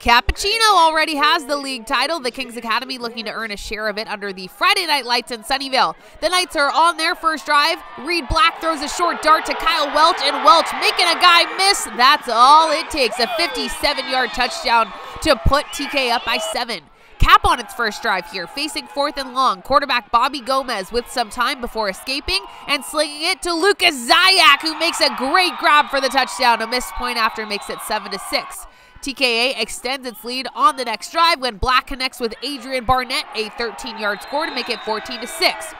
Capuchino already has the league title. The Kings Academy looking to earn a share of it under the Friday night lights in Sunnyvale. The Knights are on their first drive. Reid Black throws a short dart to Kyle Welch, and Welch making a guy miss. That's all it takes. A 57 yard touchdown to put TK up by seven. Cap on its first drive here, facing fourth and long. Quarterback Bobby Gomez with some time before escaping and slinging it to Lucas Zayac, who makes a great grab for the touchdown. A missed point after makes it 7 to 6. TKA extends its lead on the next drive when Black connects with Adrian Barnett, a 13 yard score to make it 14 to 6.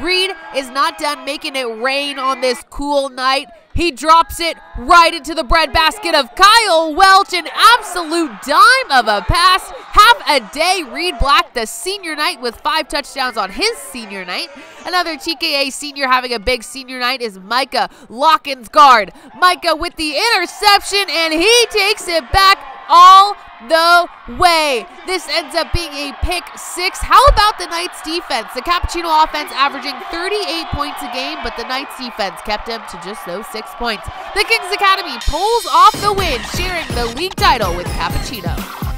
Reid is not done making it rain on this cool night. He drops it right into the breadbasket of Kyle Welch, an absolute dime of a pass. Half a day, Reid Black, the senior night, with five touchdowns on his senior night. Another TKA senior having a big senior night is Micah Lokensgard. Micah with the interception, and he takes it back all the way. This ends up being a pick six. How about the Knights defense? The Capuchino offense averaging 38 points a game, but the Knights defense kept him to just those six points. The Kings Academy pulls off the win, sharing the league title with Capuchino.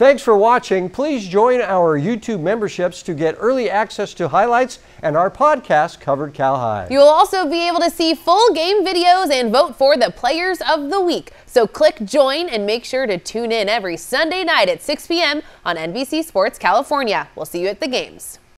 Thanks for watching. Please join our YouTube memberships to get early access to highlights and our podcast, Covered Cal-Hi. You'll also be able to see full game videos and vote for the Players of the Week. So click join and make sure to tune in every Sunday night at 6 p.m. on NBC Sports California. We'll see you at the games.